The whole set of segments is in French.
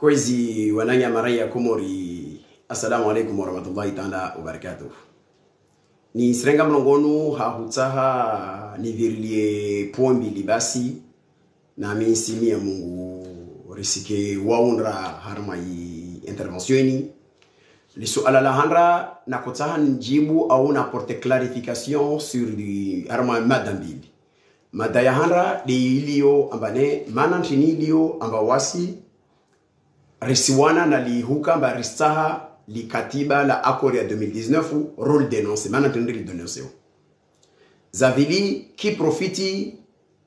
kwezi wananyamara ya komori assalamu alaikum warahmatullahi taala wabarakatuh ni sirenga mlongonu hahutsaha nivirilie puo mbili basi nami simia mungu risike waundra harma interventioni lisuala la handra nakutsaha njibu au naporte clarification sur di harma mada mbili. Mada ya de ilio ambane mana ntini ilio amba wasi risiwana na lihuka amba risaha likatiba la akori ya 2019 role denonce mana ntini lidononseo zavili ki profiti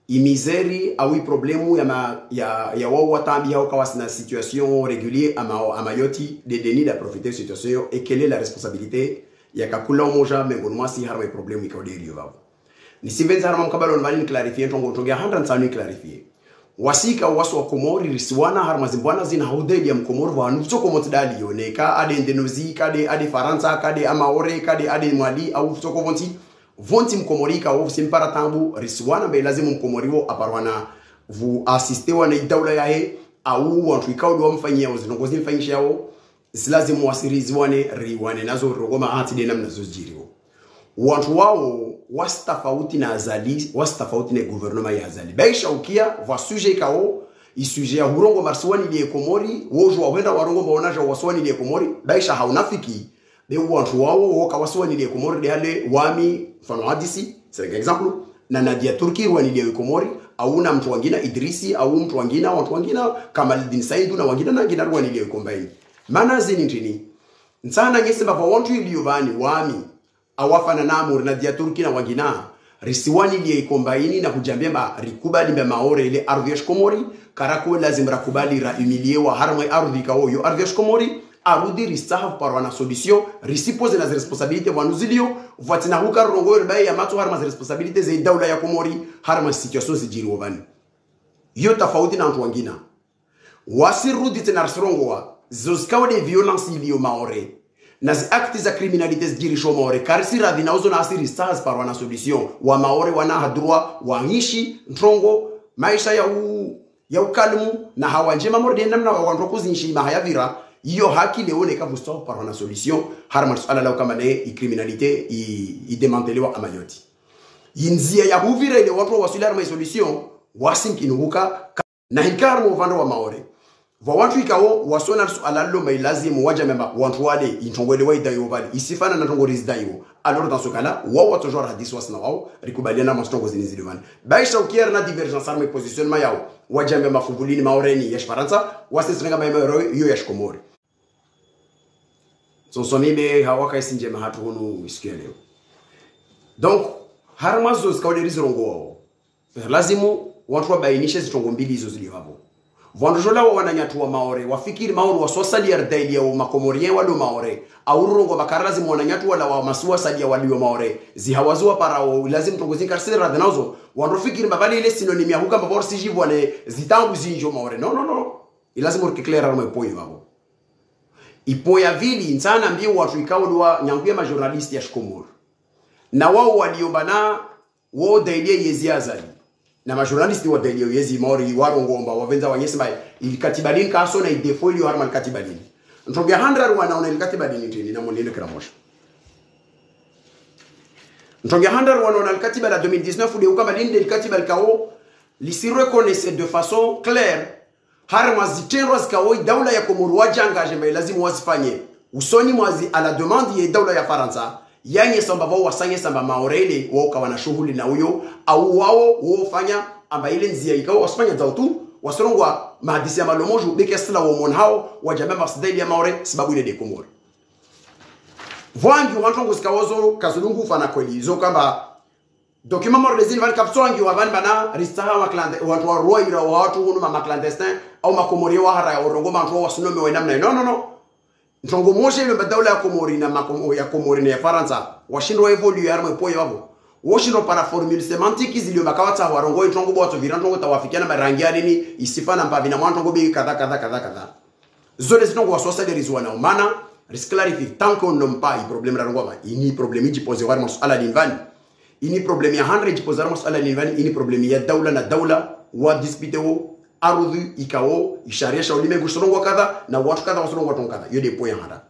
imizeri au problemu ya, ma, ya, ya wao watambi au kawas na situation régulier ama, ama yoti de deni da profiter situation yo et quelle est la responsabilité? Ya kakula umoja miongoni mwasi harma problemu ikauderiyo vavo nisimbenza harma mkabala onvali ni clarifie ntongo ntongia handa nsani clarifie wasika waso wa komori risiwana harma zimbwana zina haudedi ya mkomori wa nufso komoti dali yoneka ade ndenozi kade ade faransa kade amaore kade ade mwali au soko vonti vonti mkomori ka ofisi mpara tambu risiwana mbe lazimu mkomori wo aparwana. Vu asiste wana idawla yae au wantu ikaudu wamfanyia wazinongozi mfanyisha yao silazimu wasirizi wane riwane nazo rogoma ati de namna zojiriwo wantu wao wasitafauti na azali wasitafauti na guvernema ya azali. Baisha ukia va suje kao isuje ya hurongo marsuwani liye komori wojo wawenda warongo maonaja waswani liye komori baisha haunafiki be wantu wao woka waswani liye komori ale wami mfano hadisi c'est example na Nadia Turki wani liye komori au na mtu wangina Idrisi au mtu wangina watu wangina Kamaluddin Saidu na wangina na wangina wani liye kombaini. Mana zini ntini? Nsana ngese kwa wantu iliyovani wami awafana namur na dia turki na wangina risiwani liye ikombaini na kujambia ba rikubali mbe maore ile ardhi ya shkomori. Karako lazim rakubali ra humilie wa harma ardhi kawo yo ardhi ya shkomori. Arudi risaha par wana solution risipose na responsabilité wanuzilio vatina huka rongo bai ya matu harma responsabilité za daula ya komori harma situation zijiri wabani. Yo tofauti na watu wangina wasirudi tena rasirongo wa zoskawa de violence iliyo maore na zi akti za criminalité zijirisho maore karisi radhi nauzo na asiri stars par wana solution wa maore wana hadrua wangishi ntrongo maisha ya u ya ukalmu na hawanje mamore de namna wanto kuzinshi mahaya vira. Iyo haki leone ka vusto par wana solution harma suala la kama ne i criminalité i, i démantelewa amayoti yinzia ya huvira ile watu wasuli ma solution wasinkinuhuka na hikarmo vando wa maore va wantu ikawo wasona suala lo mai lazimu waja memba wantu wale intongwele wa idayo vale. Isifana na tongo rizdayo alors dans ce cas là wa wa toujours hadis wasna wao rikubaliana na mastongo zini zilivani baisha ukiera na divergence arme positionnement yao waja memba fungulini maoreni ya Faransa wasisrenga mai maoro yo ya shkomori so somibe hawaka isinje mahatu hunu isikia leo. Donc harma zo zikaule rizirongo wao. Lazimu watu wabainishe zitongo mbili hizo zilivavo vandojola wa wananyatua maore wafikiri maore wasosali ardaili ya makomorien walo maore. Aururongo bakarazi mwananyatu wala wa masua salia waliyo maore. Zihawazua parao lazim tongozi karsira danazo wandofikiri mbabali ile sinonimi ya huka mbabor sijivu wale zitangu zinjo maore. No no no ilazim urkiclare arma ipoyo babo ipoya vili nsana mbio watu ikawo lwa nyanguya ma journalist ya shkomor na wao waliomba na wao dailie yezi azali na majournalisti wa delio yezi mori warongomba wavenza wanyesi mai ilikatiba dini kaso na idefo ili harma ilikatiba dini ntobya handra wana ona ilikatiba dini tini? Na mwende kila mosha. Ntobya handra wana ona ilikatiba la 2019 de ukamba dini ilikatiba likao lisi reconnaisse de façon claire harma zitendwa zikawo daula ya komoro wajangaje mai lazima wasifanye usoni mwazi a la demande ya daula ya faransa yanye samba vao wasanye samba maorele wao kawa na shughuli na huyo au wao wao fanya amba ile nzia ikao wasifanya zao tu wasirongwa mahadisi ya malomojo beke sila wa mon hao wajamba masidai ya maore sababu ile de komoro vwangi wantongo zikawozo kazulungu fana kweli. Zo kamba dokima moro lezini vani wa vani bana ristaha wa klande watu wa roira wa watu hunu ma clandestin au makomori wa hara orongo mantu wa sunome wa namna no no no ntongo moshe ile badaula ya komori na makomo ya komori na ya faransa washindwa evolue yarmo poyo wabo washindwa para formule semantique zilio bakawata warongo ntongo bwato virantongo tawafikiana marangi nini isifana mpavi na mwantongo bi kadha kadha kadha kadha. Zote zitongo wasosa de rizwana mana risclarifie tant qu'on n'ont pas i problème rango ba ini problème ji pose war masala linvani ini problème ya 100 ji pose war masala linvani ini problème ya daula na daula wa dispute wo arudhi ikao isharia shaulime gushongo kadha na watu kadha wasongo watu kadha. Yo depo ya hada.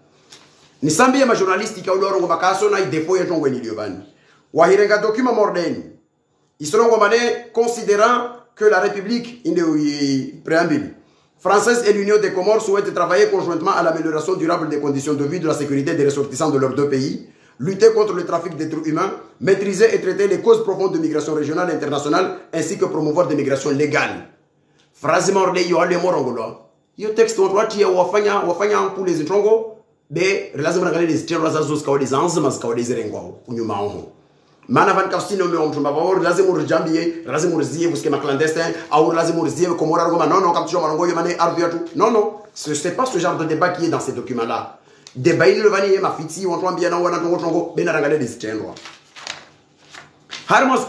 Nisambie ma journaliste ikao lorongo bakaso na tongo ni liobani. Wahirenga document morden isongo mane considérant que la République, in the préambule, française et l'Union des Comores souhaitent travailler conjointement à l'amélioration durable des conditions de vie, de la sécurité des ressortissants de leurs deux pays, lutter contre le trafic d'êtres humains, maîtriser et traiter les causes profondes de migration régionale et internationale, ainsi que promouvoir des migrations légales. Phrase morde yo ale morongolo. Yo texte on watu ya wafanya wafanya kule zitrongo be lazima ngale des terra za zos kawadi zanzi mas kawadi zirengwa kunyuma ho. Mana van kastino me omchumba bawor lazima urjambie lazima urzie buske ma clandestin au lazima urzie komora rogoma non non comme tu marango yo. Non non, pas ce genre de débat qui est dans ces documents là. Vani ma fiti on na wana tongo tongo bena rangale des terra. Harmos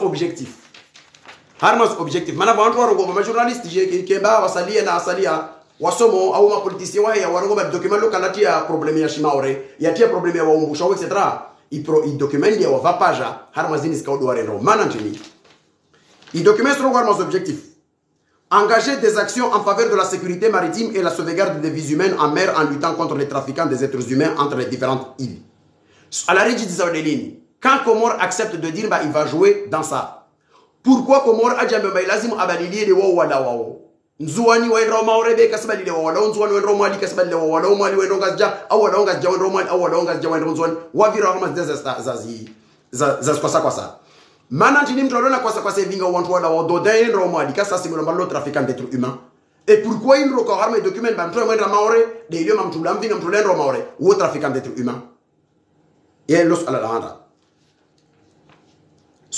harmas objectif. Mana vantu warongo ma journaliste je kemba wasalia na asalia wasomo au ma politicien wa ya warongo ma document lo kanati ya problème ya shimaore ya tia problème ya waumbusha etc i pro i document ya wa page harmas dinis ka do warendo mana ntini? I document sur harmas objectif. Engager des actions en faveur de la sécurité maritime et la sauvegarde des vies humaines en mer en luttant contre les trafiquants des êtres humains entre les différentes îles. À la régie des lignes quand Comor accepte de dire bah il va jouer dans ça pourquoi komor ajambe mai lazima abadilie wao wala wao nzuani wa ndo maore be kasabadile wao wala nzuani wa ndo mali kasabadile wao wala mali wa ndo gazja au wala ngazja wa ndo mali au wala ngazja wa ndo nzuani wa vira kama zeza zazi za za kwa sa kwa sa mana ntini mtu alona kwa sa kwa sa vinga wantu wala wao do dai ndo mali kasa simu ndo malo trafiquant d'être humain et pourquoi il ro ko harme document ban to mwenda maore de ilio mamtu lamvinga mtu ndo maore wo trafiquant d'être humain et los ala la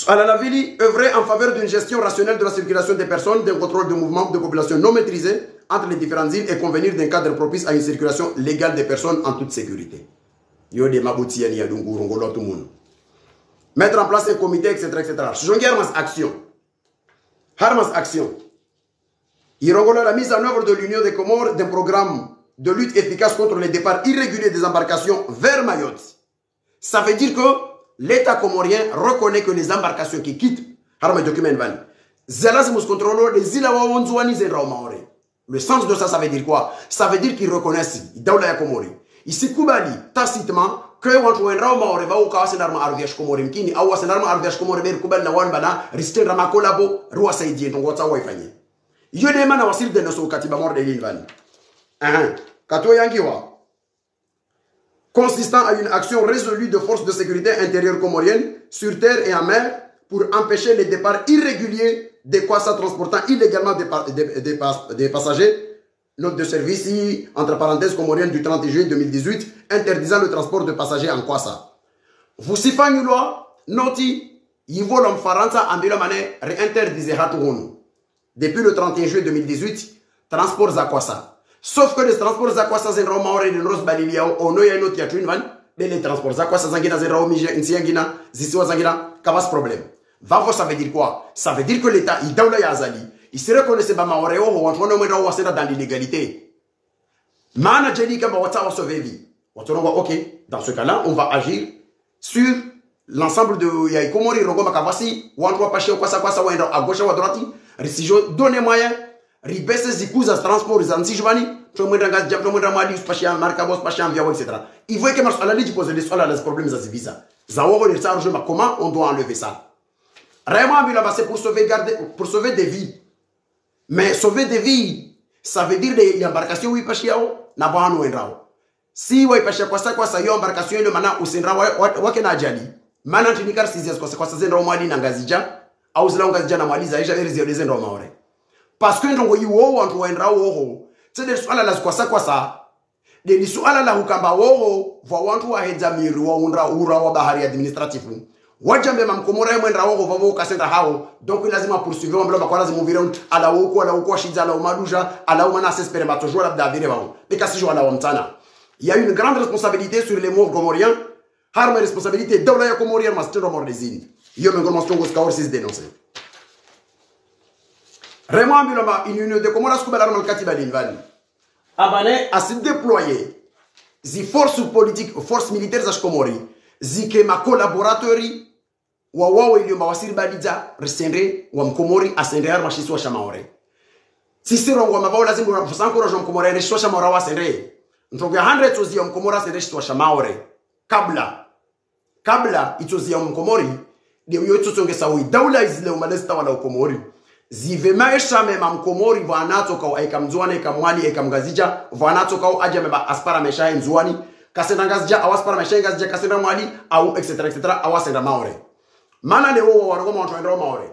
handa à la ville, œuvrer en faveur d'une gestion rationnelle de la circulation des personnes, d'un contrôle de mouvement de population non maîtrisé entre les différentes îles et convenir d'un cadre propice à une circulation légale des personnes en toute sécurité. Mettre en place un comité, etc. etc. Action. Harmas action. Irongola la mise en œuvre de l'Union des Comores d'un programme de lutte efficace contre les départs irréguliers des embarcations vers Mayotte. Ça veut dire que l'État comorien reconnaît que les embarcations qui quittent harma document. Le sens de ça, ça veut dire quoi? Ça veut dire qu'ils reconnaissent Daoula Komori. Ici, Koubali, tacitement, que wenrao maore va uka wasenarma arviash komori mkini au wasenarma arviash komori ber kubali na wan bana riste rama kolabo ruwa saidie tongo tsa waifanye iyo de mana wasir de noso katiba morde consistant à une action résolue de forces de sécurité intérieure comorienne sur terre et en mer pour empêcher les départs irréguliers des Kwasa transportant illégalement des, passagers. Note de service entre parenthèses comorienne du 30 juillet 2018, interdisant le transport de passagers en sifanyu loi, noti, yivo l'homme faransa ambilo mane réinterdisé hatuhunu. Depuis le 31 juillet 2018, transports à Kwasa. Sauf que les transports za kwasa zenra maore de nos balilia ono ya no tiatrin van de les transports za kwasa zangina zenra omije insiangina zisiwa zangina kabas problème. Vavo ça veut dire quoi? Ça veut dire que l'état il daula ya azali. Il se reconnaissait ba maore o wa tono mwenda wa sera dans l'illégalité. Mana jeli kama wata wa sauver vie. Watono OK, dans ce cas-là, on va agir sur l'ensemble de ya ikomori rongo makavasi wantu pashe kwasa kwasa wenda à gauche ou à droite. Risijo donne moyen ribese ziku za transport za tomwenda ngazi pashia via etc il faut que pose les les les comment on doit enlever ça? Bila c'est pour sauver garder pour sauver des vies. Mais sauver des vies ça veut dire des embarcations oui pashia wendrao si wa pashia kwa wake na sizes kwa na parce que ndongo waendra woho tsede swala la kwasa kwasa de ni swala la hukamba woho vwa wantu wa hedza miri wa undra ura wa bahari administrative wajambe mamkomora yemwe ndra woho vavo kasenda hao. Donc lazima poursuivre mblo bakwa lazima vire ala woko ala woko shidza ala umaduja ala umana s'espérer ba labda la davire bao beka si ala wamtana il y une grande responsabilité sur les mots comoriens harma responsabilité dawla ya comoriens masitendo mordezini yo mengon mastongo skawor sisi dénoncer Raymond Biloma, une union de Comoras Koubalarman Katiba Linvan, abane à se déployer, zi force politique, force militaire za Komori, zi ke ma collaboratori, wa wao ilio mawasiri badija, resendre, wa mkomori, asendre arma shiswa shamaore. sisi rongo mabao lazima unafusankura jo mkomora ene shosha mora wasende ntogo ya 100 tozia mkomora sende shosha shamaore. kabla. Kabla itozia mkomori. De yo tsotsongesa wi daula izile umalesta wala ukomori zive maisha mema mkomori vanato kwa aika mzuani aika mwali aika mgazija vanato kwa aja meba aspara mesha nzuani kasenda ngazija awaspara mesha ngazija kasenda mwali au etc etc awasenda maore. Mana ne wo wanago mwa twendro maore.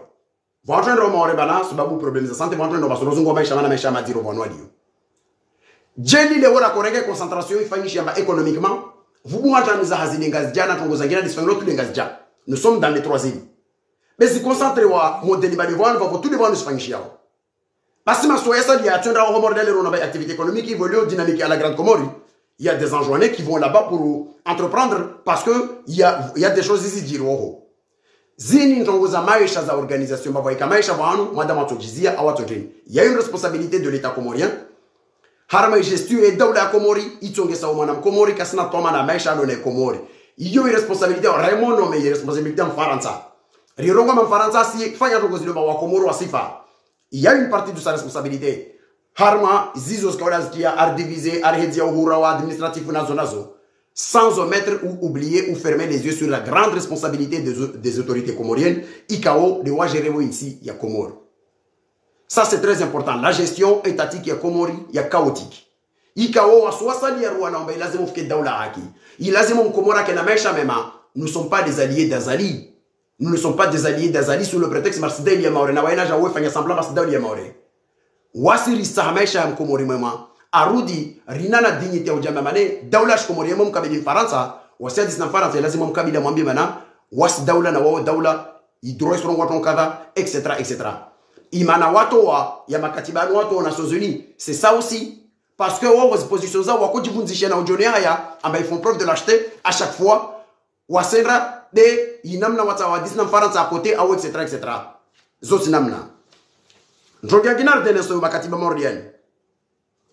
Vantwendro maore bana sababu problem za sante vantwendro basoro zungo maisha mana maisha madiro vanwali jeli le wora korege concentration ifanyishi yamba économiquement vubu hata miza hazini ngazija na tongo zangina disfanglo tous les ngazija. Nous sommes dans les troisième mais si concentre wa modeli bali vwana va tous les vwana sifanyishia yao basi masoya ça liya twendra ho modèle ro na activité économique évolue dynamique à la grande Comore. Il y a des enjoignés qui vont là-bas pour entreprendre parce que il y a il y a des choses ici dire zini ntongo za maisha za organisation bavaika maisha vanu madama tojizia awatoteni il y a une responsabilité de l'état comorien. Harma gestion et daula ya komori itongesa umana mkomori kasina toma na maisha alo na komori. Iyo iresponsabilité vraiment no me iresponsabilité mfaransa rirongo ma mfaransa si fanya tongo zilo wa komoro wasifa il y a une partie de sa responsabilité harma zizo skawala zikia ardiviser arhedia uhura wa administratif nazo nazo sans omettre ou oublier ou fermer les yeux sur la grande responsabilité des, des autorités comoriennes, ICAO, de gérer ici, il y a Comore. Ça, c'est très important. La gestion étatique, il y a Comori, il y a chaotique. ICAO, à soit ya Rwanda, il a zémo fait daula haki. Il a zémo Komora n'a mema. Nous ne sommes pas des alliés d'Azali. Nous ne sommes pas des alliés d'Azali sous le prétexte Marsidel Yamaore. Na waina jawe fanya semblant Marsidel Yamaore. Wasiri sa maisha mkomori mwema arudi rina na dignité ya ujamii mane daula shikomoriemo mkabili mfaransa wasiadisi na mfaransa lazima mkabili amwambie mana wasi daula na wao daula idroit sur watu kadha etc etc imana watu wa ya makatibani watu wa Nations Unies c'est ça aussi parce que wao position zao wako jivunzisha na ujoni haya ambaye font preuve de lâcheté à chaque fois wasendra de inamna wata wa disna mfaransa à côté au etc etc zote namna. Njogia ginar de neso makatiba mordiani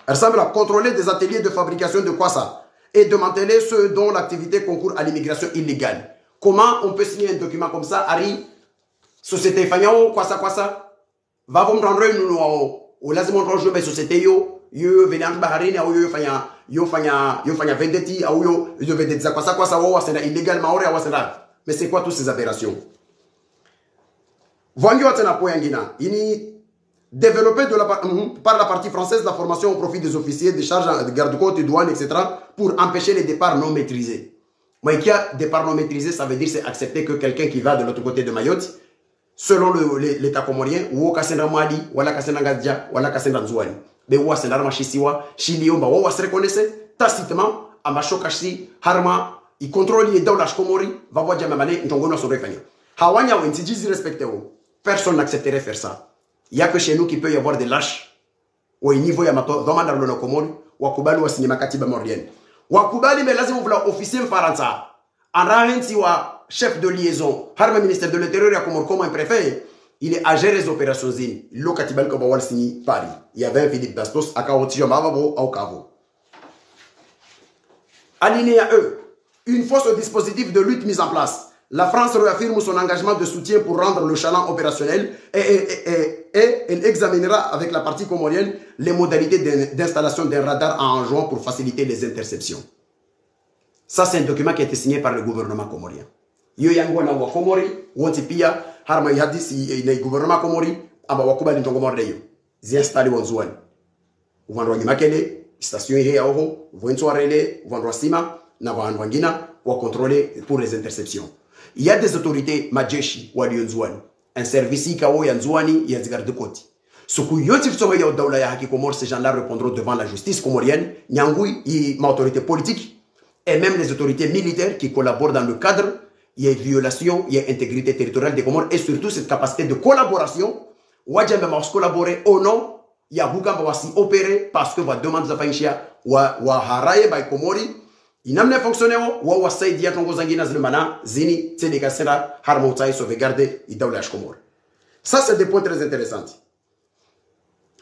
elle semble contrôler des ateliers de fabrication de quoi ça? Et de manteler ceux dont l'activité concourt à l'immigration illégale. Comment on peut signer un document comme ça, Ari Société Fanyao, quoi ça, quoi ça? Va vous me rendre une ou lazima on joue société yo. Yo venant baharini au yo fanya. Yo fanya. Yo fanya vendeti au yo. Yo vendeti quoi ça quoi ça wa c'est illégal maore wa c'est mais c'est quoi toutes ces aberrations? Ini développer de la, par la partie française la formation au profit des officiers de charge de garde-côte, douane, etc. pour empêcher les départs non maîtrisés. Mais qui a départ non maîtrisé, ça veut dire c'est accepter que quelqu'un qui va de l'autre côté de Mayotte, selon l'état comorien, ou kasenda mwadi, wala kasenda ngadja, wala kasenda nzwani. Be wa senda rama shisiwa, shiliomba, wa se reconnaissait tacitement, amashoka shi, harma, il contrôle les daula komori, va voir jamamane, ntongono so refanya. Hawanya wentiji respecté Personne n'accepterait faire ça. Il n'y a que chez nous qu'il peut y avoir des lâches. Au niveau ya mato dhamana lo komori wakubali wasinye makatiba morienne wakubali mais lazima vula officier mfaransa anrahensi wa chef de liaison harma ministère de l'intérieur ya komor comme un préfet. Il est à gérer les opérations zini lo katibali ko bawal signi Paris. Il y avait Philippe Bastos akaotio mababo au kavo alinéa E une force au dispositif de lutte mise en place la France réaffirme son engagement de soutien pour rendre le chaland opérationnel et, elle examinera avec la partie comorienne les modalités d'installation d'un radar en juin pour faciliter les interceptions. Ça, c'est un document qui a été signé par le gouvernement comorien. Komori, wonti pia, harma na gouvernement komori, amba wakuba ni tongomorde yo. Zi installé wanzuani. Uvandwa ngimakele, station ihe ya oho, vointswa rele, uvandwa sima, na wa contrôler pour les interceptions. Il y a des autorités majeshi walionzuani un service ikawo ya nzuani ya zigarde koti suku yote fitsongo ya daula ya haki ces gens-là répondront devant la justice comorienne. Nyangui i ma autorité politique et même les autorités militaires qui collaborent dans le cadre il y a violation il y a intégrité territoriale des Comores et surtout cette capacité de collaboration. Wajambe ma collaborer au nom ya bukamba wasi opérer parce que va demander za faishia wa wa haraye by Komori inamna fonctionner wo wa wasaidia tongo zangina zile mana zini tsede kasera harma utai sauvegarder idawla ya Komor ça c'est des points très intéressants.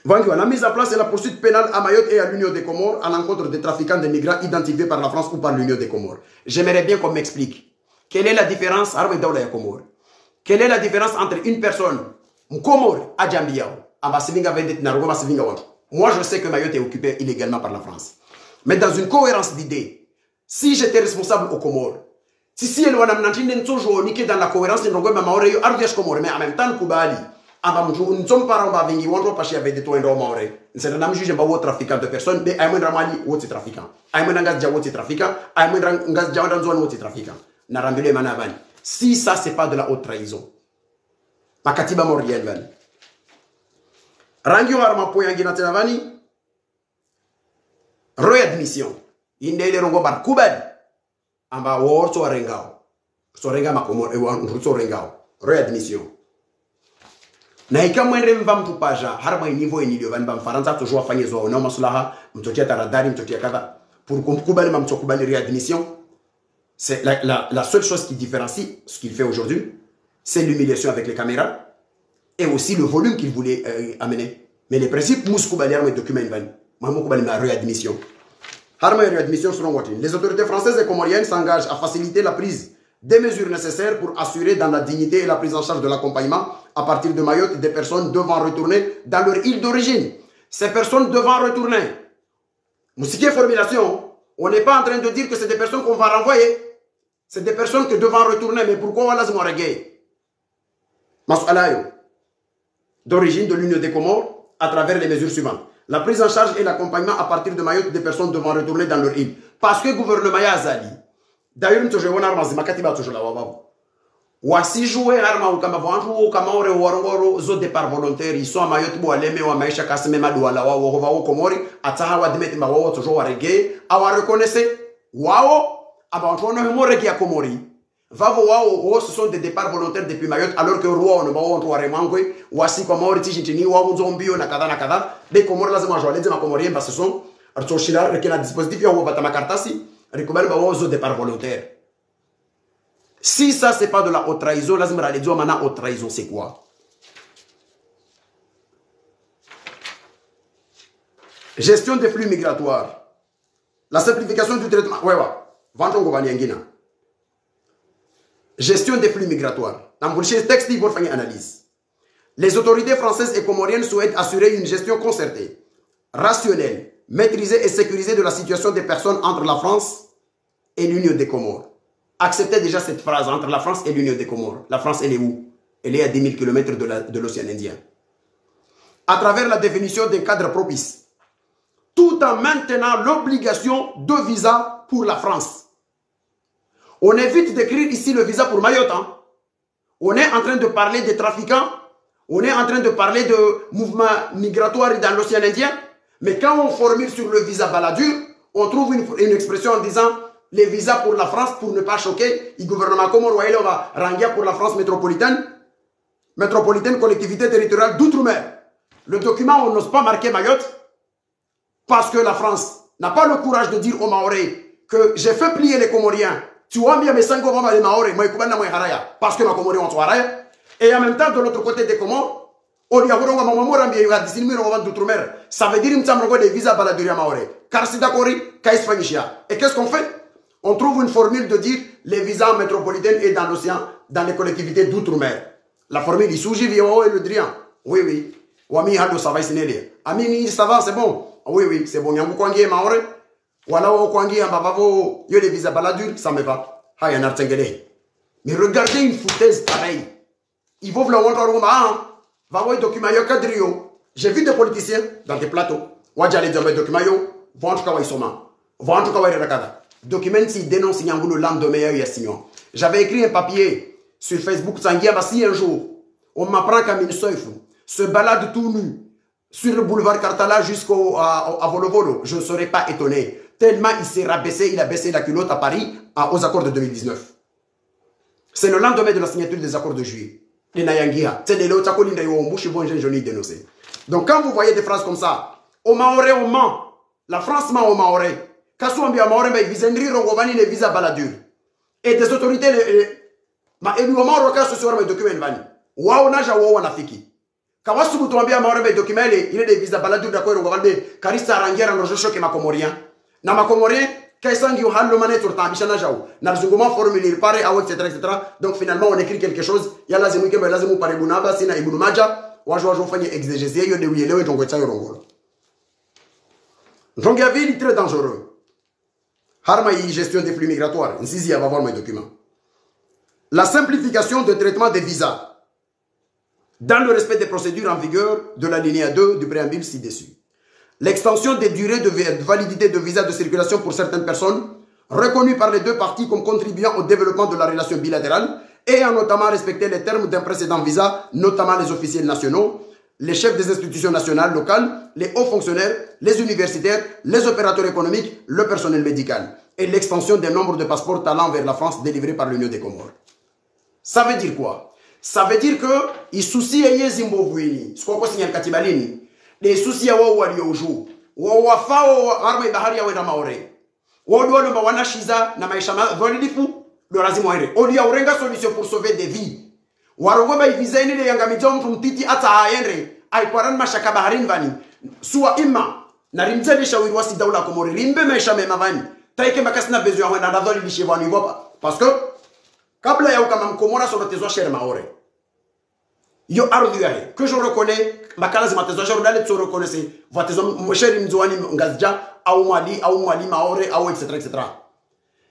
Vangiwa, la mise en place la poursuite pénale à Mayotte et à l'Union des Comores à l'encontre des trafiquants de migrants identifiés par la France ou par l'Union des Comores. J'aimerais bien qu'on m'explique. Quelle est la différence Quelle est la différence entre une personne, Comore, à Djambiao, watu moi je sais que Mayotte est occupé illégalement par la France. Mais dans une cohérence d'idées si j'étais responsable au Comores si si elle wana mnantinde ntojo nike dans la cohérence de rogoma maore yo ardiash Comores mais en même temps kubali aba mtu ntom para ba vingi wondo pashi ya vedette wendo maore nsena nam juge ba wo trafiquant de personnes mais ay mwendra mali wo ti trafiquant ay mwendra ngas ja wo ti trafiquant ay mwendra ngas ja wanda zone wo ti trafiquant na rambele mana bani si ça c'est pas de la haute trahison makatiba moriel vani rangi har mapo yangina tena vani readmission inde ile rongo bar kubadi amba wor so rengao. So renga makomo e wan so rengao. Readmission na ikamwende mva mtu paja har mwa niveau enilio vani ba mfaransa toujours afanye zo na maslaha mtotia taradari mtotia kadha. Pour kumkubali mamtokubali readmission c'est la, la, la seule chose qui différencie ce qu'il fait aujourd'hui c'est l'humiliation avec les caméras et aussi le volume qu'il voulait euh, amener. Mais les principes, Mouskoubali a document Mahmoud ma réadmission. Harma réadmission selon Watin. Les autorités françaises et comoriennes s'engagent à faciliter la prise des mesures nécessaires pour assurer dans la dignité et la prise en charge de l'accompagnement à partir de Mayotte des personnes devant retourner dans leur île d'origine. Ces personnes devant retourner. Moussiké formulation, on n'est pas en train de dire que c'est des personnes qu'on va renvoyer. C'est des personnes que devant retourner. Mais pourquoi on les gay Masalayo d'origine de l'Union des Comores à travers les mesures suivantes. La prise en charge et l'accompagnement à partir de Mayotte des personnes devant retourner dans leur île. Parce que le gouvernement Yazali, d'ailleurs, nous avons armas, makatiba toujours la wababu. Wasi jouer arma ukama vantu kama ore warongoro zo départ volontaire ils sont à Mayotte bo aleme wa maisha kaseme madu wala wa wa wa komori ataha wa dimeti ma wa toujours wa reggae awa reconnaissez wao abantu ono hemore kia komori vavo wao wo ce sont des départs volontaires depuis Mayotte alors que wa nzombio na na de ce sont dispositif ya wata makartasi rikubali ba wao départ volontaire si. Ça c'est pas de la haute trahison lazima ralejwa mana haute trahison c'est quoi? Gestion des flux migratoires. La simplification du traitement. Ouais ouais. Vantongo banyengina gestion des flux migratoires. Dans le texte, ils vont faire une analyse. Les autorités françaises et comoriennes souhaitent assurer une gestion concertée, rationnelle, maîtrisée et sécurisée de la situation des personnes entre la France et l'Union des Comores. Acceptez déjà cette phrase entre la France et l'Union des Comores. La France, elle est où? Elle est à 10 000 km de l'océan Indien. À travers la définition d'un cadre propice, tout en maintenant l'obligation de visa pour la France. On évite d'écrire ici le visa pour Mayotte. Hein. On est en train de parler des trafiquants. On est en train de parler de mouvements migratoires dans l'océan Indien. Mais quand on formule sur le visa baladur, on trouve une, expression en disant les visas pour la France pour ne pas choquer. Le gouvernement comorois on va ranger pour la France métropolitaine. Métropolitaine, collectivité territoriale d'outre-mer. Le document, on n'ose pas marquer Mayotte parce que la France n'a pas le courage de dire aux Maoris que j'ai fait plier les Comoriens tu vois bien mes cinq hommes les Maoris, moi kubana moi haraya parce que ma Comori on haraya. Et en même temps de l'autre côté des Comores on y a vraiment maman moi rambi ya disini miro on d'outre-mer. Ça veut dire m'tam rogo des visas baladuria Maori car c'est d'accord kais fanisha et qu'est-ce qu'on fait? On trouve une formule de dire les visas métropolitaines et dans l'océan dans les collectivités d'outre-mer. La formule isuji vio et le drian. Oui oui. Wami hado ça va isinele amini ça va c'est bon. Oui oui c'est bon. Maori wala wo kwangi amba vavo yo les visas baladur ça me va. Haya nartengele. Mais regardez une foutaise pareille. Ils vont vouloir voir ah vavo document yo cadrio j'ai vu des politiciens dans des plateaux. Waja les domaines document yo vont tout ils sont vont tout cas rakada document si dénonce nyangu le lendemain ya signon j'avais écrit un papier sur Facebook sangia basi un jour on m'apprend qu'à Minsoifou se balade tout nu sur le boulevard Cartala jusqu'au à, à Volovolo, je ne serais pas étonné. Tellement il s'est rabaissé, il a baissé la culotte à Paris à, aux accords de 2019. C'est le lendemain de la signature des accords de juillet. Donc quand vous voyez des phrases comme ça, au Maoré, on ment. La France ment au Maoré. Kasouambi à Maoré, mais ils Rongobani les visas baladur. Et des autorités, ma au ce soir, mes documents, Waouh, naja, waouh, nafiki kawasubu tuambia maorebe dokimele ile de visa baladu da koyro gobalde karista rangiera no josho ke makomorien na makomorien kaisangi hallo mane turtabisha na jaw na zunguma formuler pare aw etc etc donc finalement on écrit quelque chose. Ya lazimu ke lazimu pare bunaba sina ibnu maja wajo wajo fanye exégèse hiyo de uelewe tongo cha yorongolo ntongo ya vili très dangereux. Harma yi gestion des flux migratoires. Nzizi va voir mes documents. La simplification de traitement des visas. Dans le respect des procédures en vigueur de la ligne 2 du préambule ci-dessus. L'extension des durées de validité de visa de circulation pour certaines personnes reconnues par les deux parties comme contribuant au développement de la relation bilatérale et notamment respecté les termes d'un précédent visa, notamment les officiers nationaux, les chefs des institutions nationales locales, les hauts fonctionnaires, les universitaires, les opérateurs économiques, le personnel médical, et l'extension des nombres de passeports talents vers la France délivrés par l'Union des Comores. Ça veut dire quoi? Ça veut dire que isusi Zimbabwe sikuwa sinyal katiba lini de isusi ya wao walioju wao wafao harma bahari ya wenda maore. Wao ndio mawana shiza na maisha madhalifu ndio lazima waende oli ya urenga solution pour sauver des vies. Warongo ba ivizaini le yanga mijo mtu mtiti hata aende aikwaran mashaka baharini vani. Suwa imma na rimzeli shawiri wasi daula komore. Rimbe maisha mema vani taike makasina bezu ya wenda ndadhalilishe vani ngopa parce que kabla ya ukama mkomora sonatezwa shere maore yo ardhi yahe kesho reconnais makala zima tezwa shere dale tu reconnaissez vatezwa shere mzwani ngazja au mwali au mwali maore au etc etc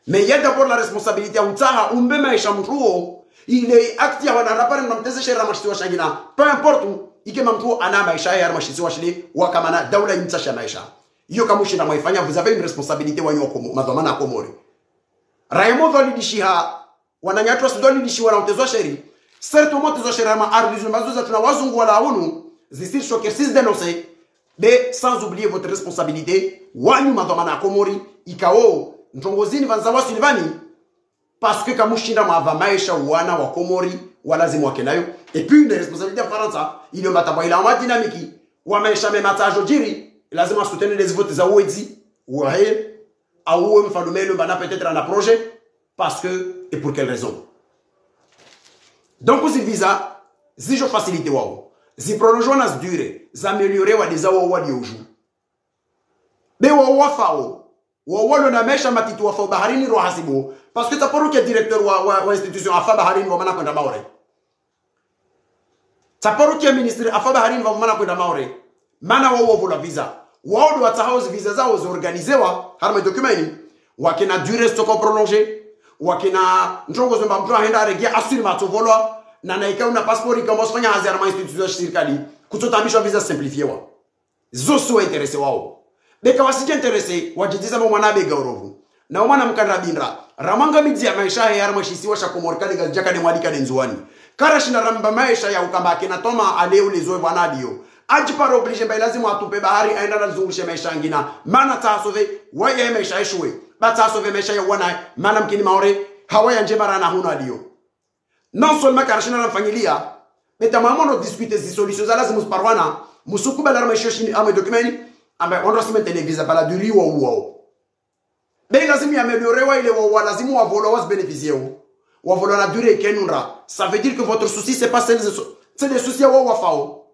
mais y a la responsabilité ya utaha umbe maisha mtuo ile akti ya wana rapare mteze shere mashitiwa shagina peu importe ike mtu ana maisha ya mashitiwa shile wakamana daula imtasha maisha. Hiyo kama ushina mwaifanya vous avez une responsabilité wanyo komo madhamana komore Raymond Validishiha wananyatwa sidoli lishiwa na utezwa sheri certes mo tezwa sheri ma ardhi zimbazo za tuna wazungu wala unu zisir shoker sis dénoncer mais sans oublier votre responsabilité wanyu madhamana komori ikao ntongozini vanza wasu livani parce que kamushinda mwava maisha wana wa komori walazimu et puis une responsabilité faransa ile matabwa ila wa dynamique. Wa maisha mema tajo jiri lazima soutenir les votes za uwezi wahe au mfalume le bana peut-être un projet. Parce que et pour quelle raison? Donc si visa zijo facilite wao ziprolongewa na zidure zameliore wadeza wao walioju be wao wafao wao walo na mesha matitu wafao baharini ro hasibu parce que taporo ke directeur wa, wa, wa institution afa baharini wamana kwenda maore taporo ke ministre afa baharini wamana kwenda maore mana wao wavula visa wao ndo watahauzi visa zao zorganizewa harma dokumeni wakena dure stoko prolonger wakina ntongo zomba mtu aenda regia asuri matovolwa na naika una passport kama usifanya hazi arma institution ya serikali kutotambishwa visa simplifiewa zosu wa interese wao. Beka wasije interese wajitiza mwa mwana bega urovu na mwana mkanda bindra ramanga midzi ya maisha ya arma shisiwa wa komorikani ga jaka ne mwalika ne kara shina ramba maisha ya ukamba kina toma aleu lezoe vanadio ajipara aji para oblige mba lazima atupe bahari aenda na zungushe maisha ngina. Mana tasove waye maisha eshwe batasove maisha ya wana mana mkini maore hawaya nje marana huna dio non seulement karashina na familia mais mamono discuter zi solutions za lazima musparwana musukuba la maisha shini ame dokumeni amba ondo simente ne visa bala duri wa uo be lazima yameliore wa ile wa lazima wa volo was bénéficier wa volo la durée kenunra ça veut dire que votre souci c'est pas celle c'est des soucis wa wa fao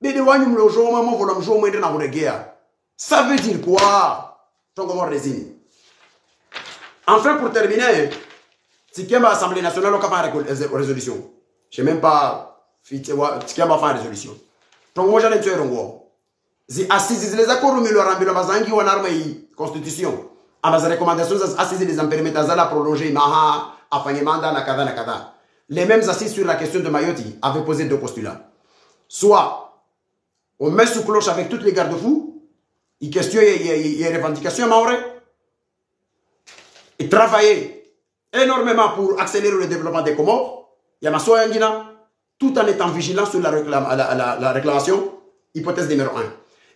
bede wanyu mlojo mama vola mjo mwende na kuregea ça veut dire quoi? Tongo mo resini enfin pour terminer tikemba assemblée nationale okapa résolution. Je sais même pas wa tikemba fa résolution. Tongo mo jana tsero ngo zi assise zile za korumilo rambilo bazangi wana arma yi constitution. Ama za recommandations za assise les impérimètres za la prolonger maha afanye manda na kadha na kadha les mêmes assises sur la question de Mayotte avaient posé deux postulats. Soit on met sous cloche avec toutes les garde-fous, il questionne les revendications et travailler énormément pour accélérer le développement des Comores, Yangina, tout en étant vigilant sur la, réclam la, la, la, réclamation. Hypothèse numéro 1.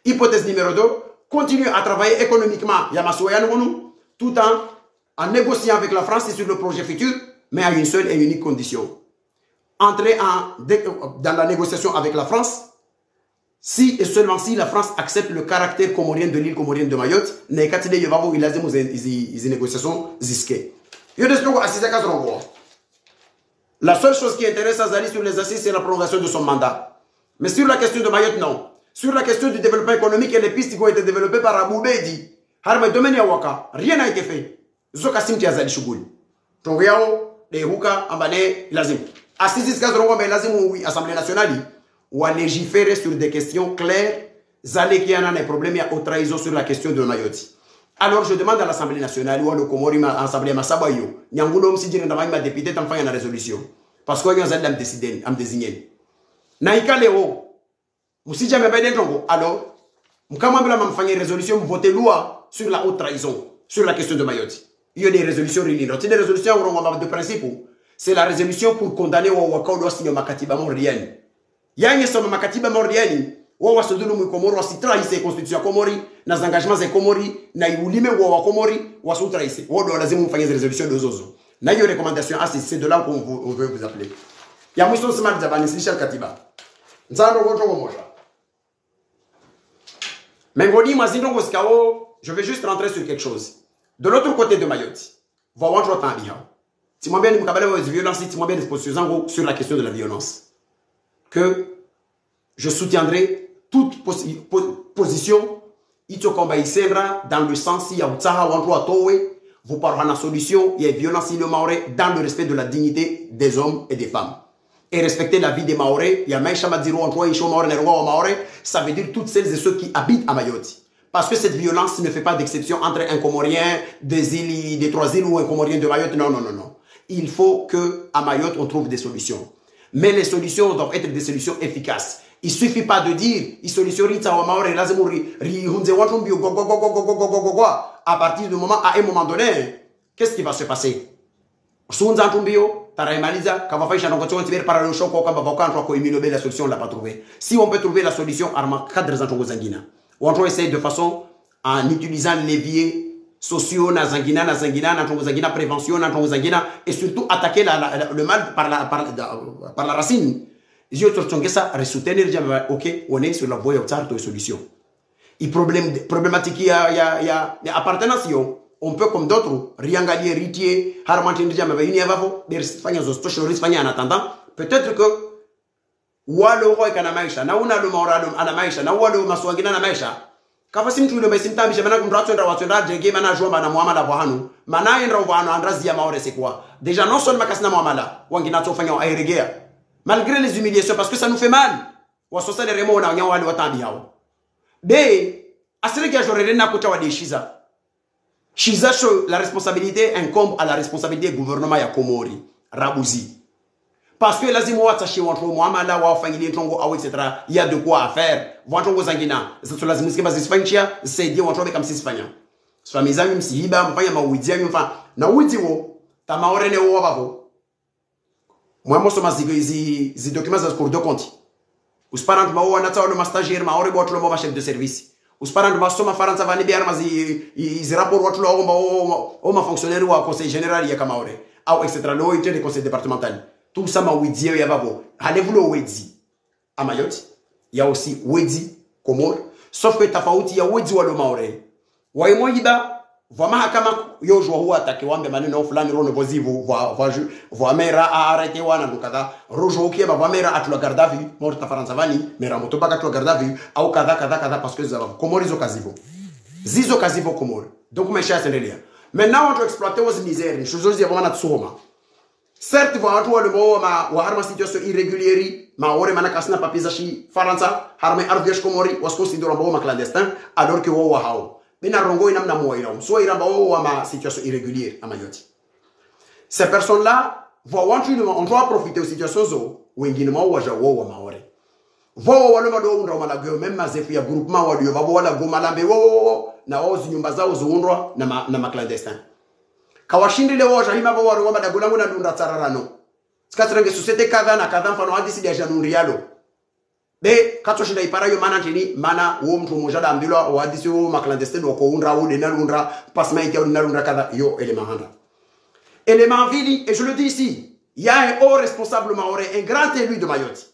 Hypothèse numéro 2, continuer à travailler économiquement, Yangunu, tout en, négociant avec la France sur le projet futur, mais à une seule et unique condition. Entrer en, dans la négociation avec la France si et seulement si la France accepte le caractère comorien de l'île comorienne de Mayotte, nekatide yovavo ilazim izi négociations ziske. La seule chose qui intéresse Azali sur les assises, c'est la prolongation de son mandat. Mais sur la question de Mayotte, non. Sur la question du développement économique et les pistes qui ont été développées par Abou Bedi, Harma Domaine Yawaka, rien n'a été fait. Zoka Simti Azali Shugul. Tongo Yao, de Huka, Ambane, Lazim. Assises Gazrongo, mais Lazim, oui, Assemblée nationale, ou à légiférer sur des questions claires, zale qu'il y en a des problèmes, il y a autre trahison sur la question de Mayotte. Alors je demande à l'Assemblée nationale ou à l'Okomori, à l'Assemblée Massabayo, Nyangoulom si j'ai un député, tant qu'il y a une résolution. Parce que y a un décidé, un désigné. Naïka Léo, Moussija Mabede Tongo, alors, Mkamabla m'a fait une résolution, voter loi sur la haute trahison, sur la question de Mayotte. Il y a des résolutions réunies. des résolutions de principe. C'est la résolution pour condamner Wawakaudo Signoma Katiba Montréal moriani yanye soma makatiba moriani wao wasodulu mu komoro wasitrahise constitution ya komori na engagements za komori na iulime wa komori wasutrahise wao ndo lazima mfanye résolution de zozo. Na hiyo recommandation ah c'est de là qu'on veut vous appeler. Ya mwisho sema zabani silisha katiba. Nzando goto moja. Mengoni mazindongo sikao je vais juste rentrer sur quelque chose. De l'autre côté de Mayotte va watu watambia timwambia ni mkabala wa violence timwambia ni position zangu sur la question de la violence que je soutiendrai toute posi po position dans le sens ya utaha wantu watowe vuparwa na solution ya violence ile maore dans le respect de la dignité des hommes et des femmes et respecter la vie des maore, ça veut dire toutes celles et ceux qui habitent à Mayotte. Parce que cette violence ne fait pas d'exception entre un Comorien des îles, des trois îles ou un Comorien de Mayotte. Non, non, non, non. Il faut que à Mayotte on trouve des solutions. Mais les solutions doivent être des solutions efficaces. Il suffit pas de dire, à partir du moment, à un moment donné, qu'est-ce qui va se passer? Oh, si on peut trouver la solution. On essayer de façon en utilisant levier sociaux, nazangina, nazangina, nazangina, prévention, nazangina, et surtout attaquer le mal par la, par, par la racine. Je vais ça, soutenir, ok, on est sur la voie de solution. Et il y a, il y a, il y a appartenance, on peut comme d'autres, rien gagner, héritier, harmantin, mais il n'y a pas de en attendant, peut-être que, il y a un maïcha, ou alors, il y a un ile basi mtambisha maana kumratso ndra watso ndra jege mana jomba na muamala kwa hanu. Mana yendra bwana andrazi ya maore se kwa deja non seulement kasina muamala wangina tsofanya airegea. Malgré les humiliations parce que ça nous fait mal. Wasosa le remo na nyawali watambi hao b asirege ajorere na kuta wadishiza shiza sho la responsabilité incombe à la responsabilité gouvernement ya Komori. Rabuzi parce que lazima watashe watu muamala wafanyilie ntongo au etc il y a de quoi à faire. Watu zangina zato lazima sikeba zisifanyia zisaidie watu kama sisifanya swami zangu msihiba mfanya yangu mfa na uizi wo tamaore ne wo babo moi soma zi zi documents za cour de compte. Os ma wana tawo ma stagiaire ma ore botlo ma chef de service. Os ma soma faransa vani biar ma zi zi rapport watlo o ma o ma fonctionnaire wa conseil général ya kamaore au etc lo de conseil départemental tout ça ma widi ya babo allez-vous le wedi. À Mayotte il y a aussi wedi Comor sauf que tofauti ya wedi wa lo maore. Wa imoiba vwa mahakama yojwa huwa atakiwambe maneno fulani rono vozivu vwa vwa vwa mera arete wana ndukadha rojo ukieba vwa mera atula gardavi morta faransa vani mera motoba atula gardavi au kadha kadha kadha parce que zava komori zo kazivo. Zizo kazivo komori donc maisha yasendelea maintenant on doit exploiter aux misères choses ya vana tsoma certes vowantuwa lumowo ma wa harma situation irrégulieri ma wore mana kasina papiza shi faransa harma arviash komori wasko sidora mbowo ma clandestin alors que wowa hawo bina rongo inam na mowa iram so iramba wowa ma situation irrégulière amayoti ces personnes là vowantu lumo on doit profiter aux situations zo wengine ma waja wowa ma wore vowa waloma do undra mala gyo même mazefu ya groupement wa dio babo wala goma lambe wowo na wao zinyumba zao zuundwa na ma, na ma kawashindile waja hima bo waro ngoma dagulangu na dunda tsararano. Skatrenge société kadha na kadha mfano hadisi dia be katoshinda ipara yo mana tini mana wo mtu mmoja da mbilo wadisi wo maklandestine wako undra wo dena lundra pasma ikia dena lundra kada yo element handa. Élément vili et je le dis ici il y a un haut responsable maoré un grand élu de Mayotte.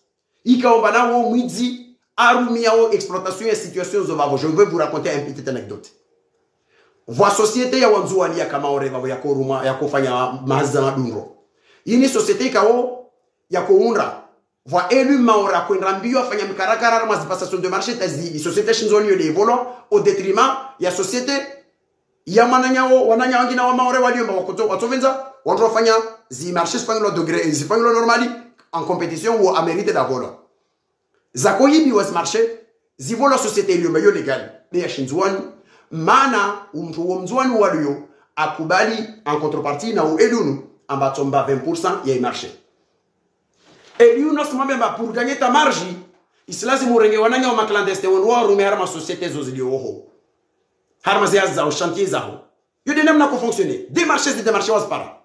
Ikaomba na wo mwidzi arumia wo exploitation et situation zovavo je veux vous raconter une petite anecdote vwa societe ya wanzuani yakamaorevavo yakoruma yakofanya maza maduro. Ini societe ikawo yakounda vwa elu maora kwenda mbio afanya mikarakara mazipassation de marché tazidi societe shinzoniyo levolwa au detriment ya societe ya mananyawo wananya wangina wa maore waliomba watovenza wantu wafanya zimarché zipangilwa degré eh, zipangilwa normali en compétition wo amérite davolwa zakoyibiwa zimarché zivolwa societe iliomba yo legal ne ya shinzwani maana umtu wo mzwani waliyo akubali en contrepartie na uelunu ambato mba 20% ya marché. Eliuno simambe mba pour gagner ta marge isilazimu urenge wananya wa clandestin wonu wa rume harma societe zo ziliyo oho. Harma zia za chantier zaho yo de namna ko fonctionner. Des marchés des marchés was para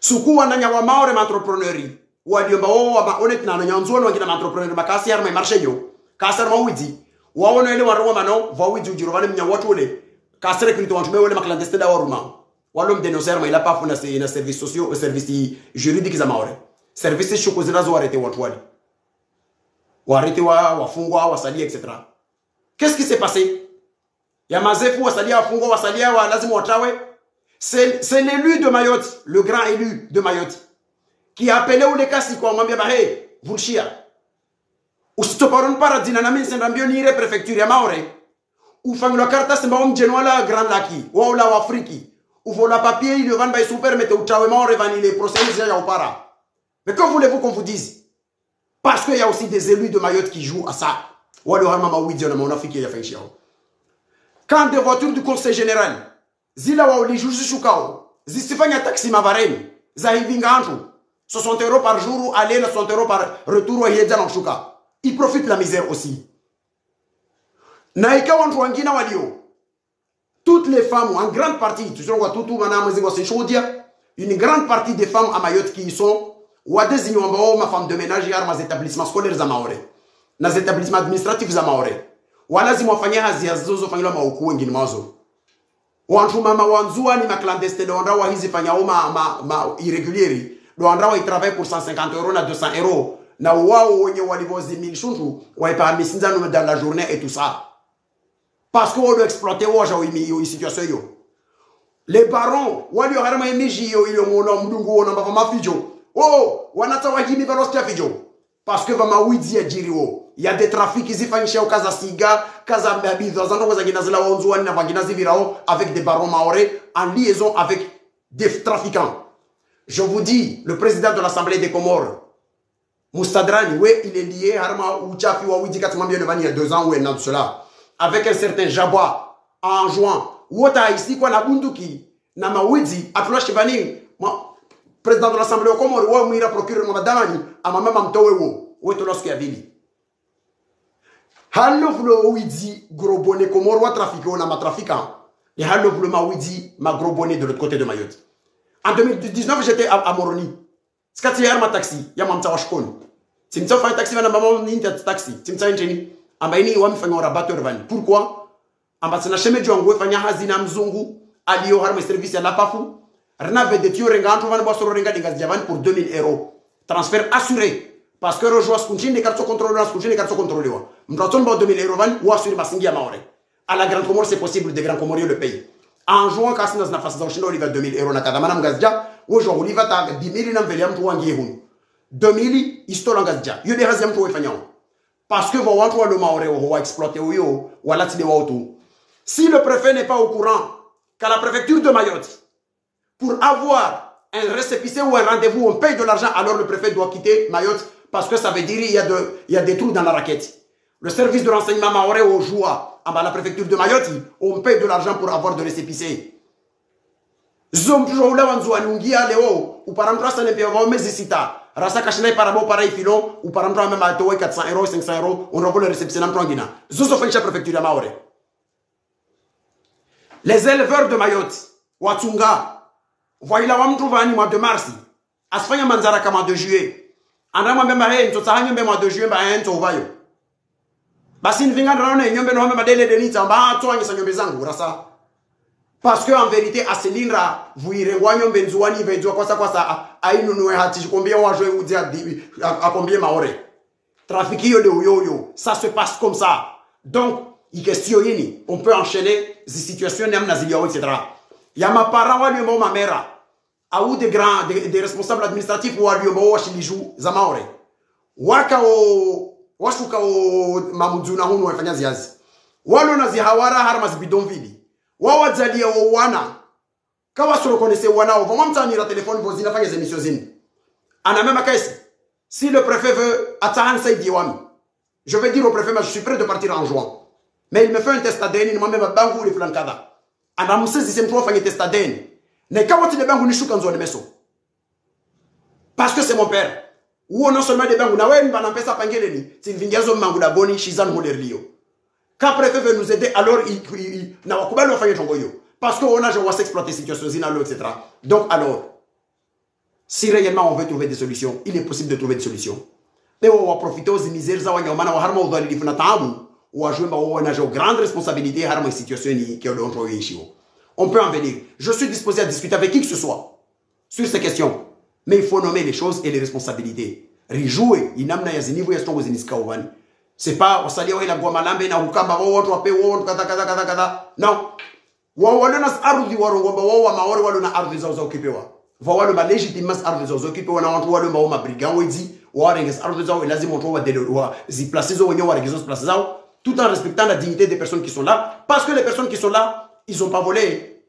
suku wananya wa maore ma entrepreneurie waliomba wao wa onet na nanya nzwani wangina ma entrepreneur makasi harma marché yo. Kasar ma widi wawono ile warwa mano va widi ujiro vale mnya watu ole. Kasere krito wantu wale ma clandestin da waruma walo mdenoser ma ila pafu na na service sociaux service juridique za maore. Service shuko warete watu wale warete wa wafungwa wasalia etc qu'est-ce qui s'est passé? Ya mazefu wasalia wafungwa wasalia wa lazima watawe. C'est l'élu de Mayotte le grand élu de Mayotte qui a appelé ule kasi kwa mwambia ba hey usitoparon para dina na mimi senda mbio nire prefecture ya Maore. Ufangilwa karatasi mbao mjeno wala grand laki wala wa Afriki. Uvola papier il van bay super mete utawe Maore van il est procès ya upara mais que voulez-vous qu'on vous dise? Parce qu'il y a aussi des élus de Mayotte qui jouent à ça. Quand des voitures du conseil général, zila wa ulijuzi shukao, zisifanya taxi mavareni, za hivinga antu, 60 euros par jour, aller 60 euros par retour wa hiedza na shuka. Ils profitent de la misère aussi. Na ikawa watu walio, toutes les femmes, en grande partie, sais quoi, tout sishodia, une grande partie des femmes à Mayotte qui y sont wadezinywa ambao mafam de ménage yar maz établissements scolaires za maore na za établissements administratifs za maore walazima wafanye hazi zilizofanywa mauku wengine mazo wantu mama wanzua ni maclandestin do ndawa hizi fanya ma, ma, ma irregulieri do ndawa itravaille pour 150 euros na 200 euros na wao wenye walivozi mil shuntu waipa misinzano dans la journée et tout ça. Parce que wao exploiter wao ja imi situation yo les barons wali harama imiji yo ile mona mdungu wona mbava mafijo. Oh wanatawa himi valostia fijo. Parce que vamawidzi ajiriwo ya de trafiki zifanyishao kaza siga kaza bidhaa za ndongo zangina zila waunzuani na vangina zivirao avec des barons maorais en liaison avec des trafiquants. Je vous dis le président de l'assemblée des Comores Moustadrani il est lié harma katumambia devant il y a deux ans ou un an de cela. Avec un certain Jabwa en juin wota ici kwa na bunduki na mawidzi atula shivani président de l'assemblée au Comore mwira procureur mwadalani ama mama mtowe wo weto lorsque ya vili? Hallo vlo widi grobone Comore wa trafiqué a ma trafiquant. Et hallo vlo ma ma grobone de l'autre côté de Mayotte. En 2019 j'étais à, à Moroni. Ma taxi ya mamta wa shkoni timtsa fa taxi wana mama ni taxi. Njeni amba ini revani pourquoi? Amba shemeji wangu hazina mzungu harma service ya lapafu rena vedetio renga antu vana pour 2000 euros. Transfert assuré. Parce que karto contrôler wa mraton ba 2000 euros van ou assurer basingi ya maore à la grande comore c'est possible de grand le pays en jouant kasina na fasa za oliva 2000 euros na kadamana mgazja wo jo oliva ta 10000 na mvele mtu wangi hun 2000 istola ngazja yo de hazia mtu wefanya parce que wa le maore wa exploiter yo si le préfet n'est pas au courant qu'à la préfecture de Mayotte pour avoir un récépissé ou un rendez-vous, on paye de l'argent, alors le préfet doit quitter Mayotte parce que ça veut dire qu'il y, a de, il y a des trous dans la raquette. Le service de renseignement maoré au joie, à la préfecture de Mayotte, on paye de l'argent pour avoir de récépissé. Rasa kashina parabo para ifilo uparamtra même à 400 euros 500 euros on revoit le réceptionnaire mtrangina zozo fanisha préfecture ya Maoré les éleveurs de Mayotte watunga voila wa mtu vani mois de mars asifanya manzara kama de juillet anamwambia mba hey mtoto hanyo mbe mois de juillet mba ento uvayo basi nvinga ndanaona nyombe no mbe madele de nita mba ato angisa nyombe zangu rasa parce que en vérité aselindra vuire ngwa nyombe nzuwani vedzwa kwa sa kwa sa ainunue hati kombia wa jwe udia akombie maore trafic yo de yo ça se passe comme ça. Donc il question yini on peut enchaîner des situations namna zilio etc ya mapara walio mamera au des grands des, responsables administratifs walio washiliju za maore waka o washuka o mamujuna hunu wafanya ziazi. Walo na zihawara harma zibidonvili wawazalia o wana kawa solo konese wana o vama mtani la téléphone vos zinafanya émissions zini ana même caisse si le préfet veut atahan saidi wami Je vais dire au préfet, je suis prêt de partir en juin. Mais il me fait un test ADN, il m'a même bangu les flankada. Anamsezi mtu afanye test ADN. Ne kawati de bangu nishuka nzoni meso. Parce que c'est mon père. Seulement de bangu na wewe pangeleni. Tinvingiazo mangu da boni shizan holerlio. Quand préfet veut nous aider, alors il, il, il tongo yo. Parce qu'on a je vois s'exploiter situation etc. Donc alors si réellement on veut trouver des solutions, il est possible de trouver des solutions. Mais on va profiter aux misères na taabu wajumba wao wana grande responsabilité harma situation ni qui ont On peut en venir. Je suis disposé à discuter avec qui que ce soit sur ces questions. Mais il faut nommer les choses et les responsabilités. Rijouer inamna ya zinivu ya stongo ziniska ubani. C'est pas wasalia wala gwa malambe na ukamba wao watu wape wao kadha kadha kadha kadha. Non. Wao wale na ardhi wao ngomba wao wa maori wale na ardhi zao za ukipewa. Vao wale ba legitimas ardhi zao za ukipewa na watu wale ambao mabrigand wezi warenges ardhi zao lazima watu wa ziplacer zao wenyewe warenges place zao tout en respectant la dignité des personnes qui sont là parce que les personnes qui sont là ils ont pas volé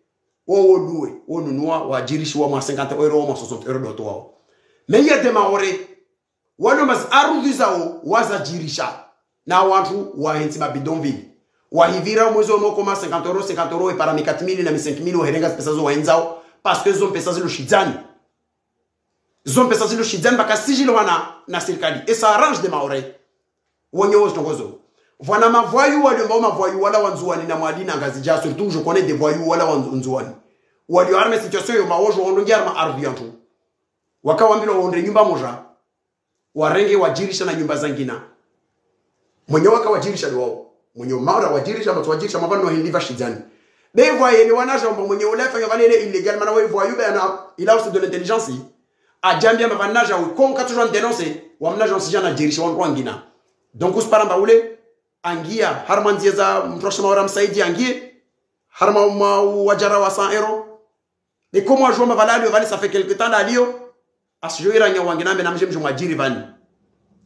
wao loué wao nunua waajirishi wa 50 euro wa 60 euro doto wao mais il y a des maore wale mas ardhi zao wazajirisha na watu wa henti mabidonville wahivira mwezi wa moko ma 50 euro 50 euro et mi 4000 na 5000 waherenga pesa zo wahenzao parce que zo pesa zilo shizani. Zo pesa zilo shizani bakasijilo wana na serikali et ça arrange de maore wenye wo tongozo. Voilà ma voyou wale mbao ma voyou wala wanzuani na mwali na ngazi ja surtout je connais des voyous wala wanzuani wali arme situation yo mawojo ondongia arma ardhi yantu wakawambilwa waonde nyumba moja warenge wajirisha na nyumba zangina mwenye waka wajirisha ni wawo mwenye mara wajirisha matu wajirisha mabano hindiva shizani voyez yeni wanaja mbo mwenye ulefa yo valele illegal mana we voyou bana il a aussi de l'intelligence ajambia mabanaja ou kon ka toujours dénoncer wamnaja osijana jirisha wantu ngina. Donc usparamba ule angia harma nzie za mtoshima wara msaidi angie harma ma wajara wa 100 euro et comment jouer ma valeur vali ça fait quelque temps dalio asjoira nya wangi nambe namje mjo majiri vani.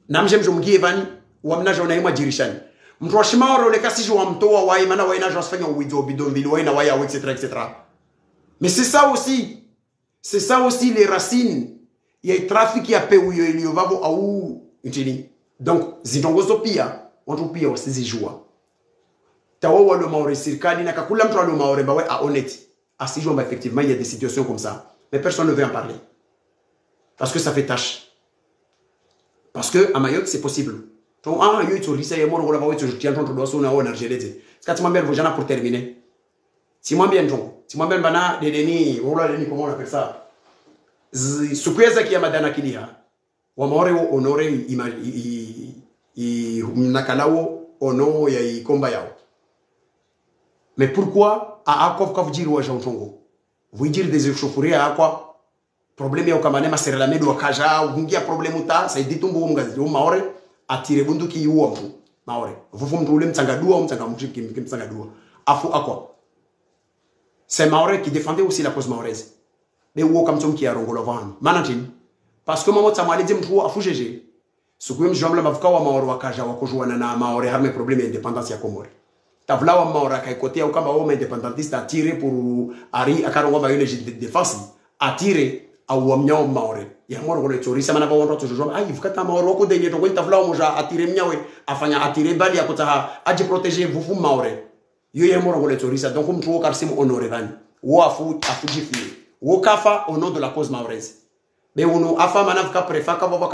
Namje mjo mgie vani wamna jona ima jirishani. Mtoshima wara ule kasi jo mtoa wa imana wa ina josfanya uwizo bidombi wa ina wa ya etc etc mais c'est ça aussi c'est ça aussi les racines il y a trafic ya peu yo iliyovavo au nchini. Donc zitongozo pia watu pia tawa wale maore na kakula mtu wale maore bawe a asijua ba effectivement des situations comme ça. Mais personne ne veut en parler. Parce que ça fait tâche. Parce que Mayotte c'est possible donc ah yo itu lisa yemo ngola bawe tu tiens ton dosso na ona jeleze skati mwambie vojana pour terminer. Si mwambie ntongo si mwambie bana dedeni wala deni comment on appelle ça? Sukweza kia madana kiliha wa maore honore ima, i, i mnakalawo ono ya ikomba yao mais pourquoi a akov kav jiri wa jontongo vujiri des échauffourées a quoi? Problème ya ukamane maserela medu wakaja ungia problème ta sa ditumbu mgazi um maore atire bunduki yuwa mtu. Maore. Vufu mtu ule mtanga dua mtanga mjiki mtanga dua afu akwa. C'est maore qui défendait aussi la cause maoraise mais uo kamtom ki arongola van manatini parce que mamo tsamwalije mtu afu jeje. Sukuyo mjomla mavuka wa maore wakaja wakujuana na maore harme problème indépendance ya Komori. Tavula wa maore akaikotea ukamba wao indépendantiste atire pour ari akarongo yule de défense atire au wamnyao maore ya moro kule chorisa mana bawo ndoto jojo ai vukata maore wako denye to kwenta vula moja afanya kutaha aje protéger vufu maore donc honore vani kafa au nom de la cause afa manavka prefaka baba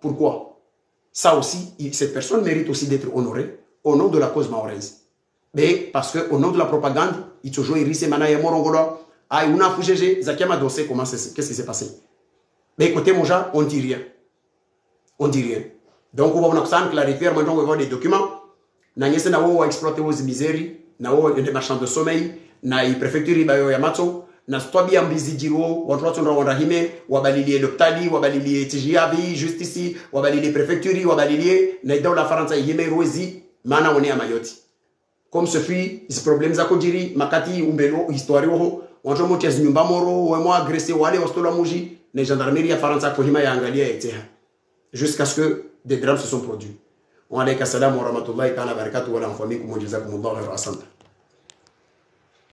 pourquoi? Ça aussi cette personne mérite aussi d'être honorée au nom de la cause maoraise mais parce que au nom de la propagande il toujours irise mana ya ai una fujeje zakiama dossier comment c'est qu'est-ce qui s'est passé? Mais côté moja on dit rien. On dit rien. Donc on va on clarifier maintenant on va des documents. Na nyese misères. Na des marchands de sommeil. Na mato na tijiavi justice wabalilie na idao la faransa ihime roezi maana one amayoti comme ce fut is problème makati umbelo histoire watu motia nyumba moro wemo agressé wale wastola muji na gendarmerie ya faransa ko hima ya angalia eteha jusqu'à ce que des drames se sont produits. Ta'ala barakatuh wa la famille kum jazakumullahu khairan